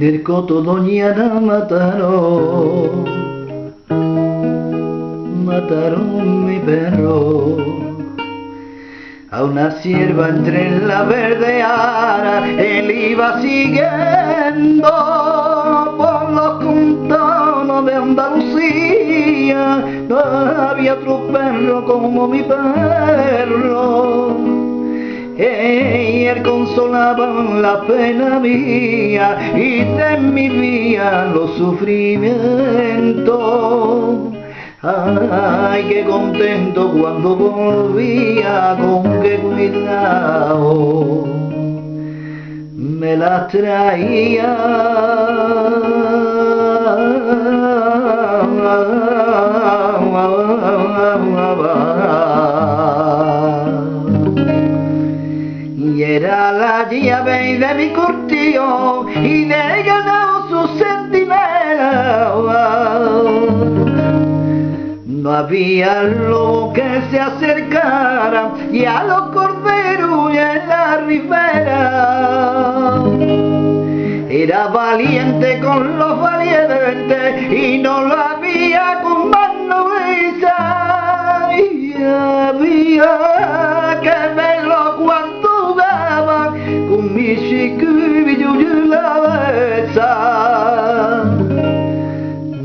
en el coto doñana mataron, mataron mi perro. A una sierva entre la verde ara, él iba siguiendo por los contornos de Andalucía. No había otro perro como mi perro. Y él consolaba la pena mía y temía los sufrimientos. Ay, qué contento cuando volvía, con qué cuidado me las traía. Y era la llave de mi cortillo y le he ganado su centinela. No había lobo que se acercara y a los corderos en la ribera. Era valiente con los valientes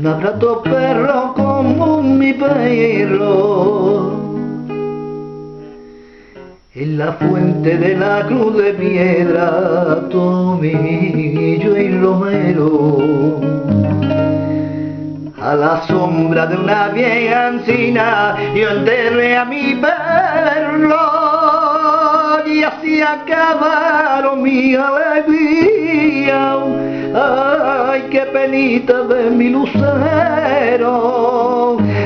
Habrá otro perro como mi perro. En la fuente de la cruz de piedra, tomillo y romero. A la sombra de una vieja encina, yo enterré a mi perro y así acabaron mi alegría. Ay, qué penita de mi lucero.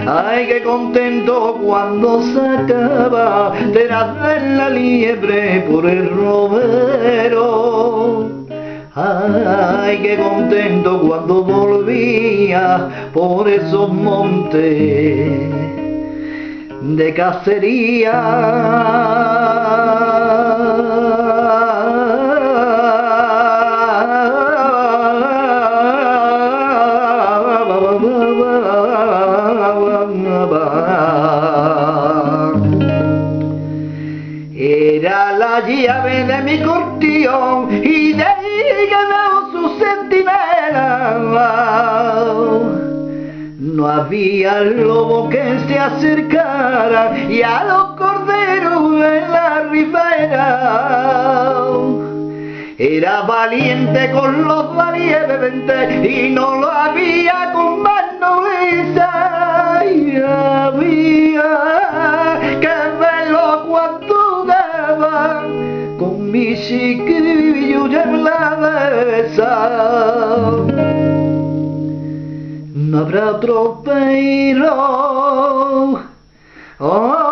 Ay, qué contento cuando se acaba de nacer la liebre por el romero. Ay, qué contento cuando volvía por esos montes de cacería. La llave de mi cortillo y de ahí ganó su centinela. No había lobo que se acercara y a los corderos en la ribera. Era valiente con los valientes y no lo había chiquillo ya en la mesa no habrá otro peiro oh, oh,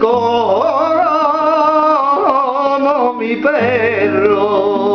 como mi perro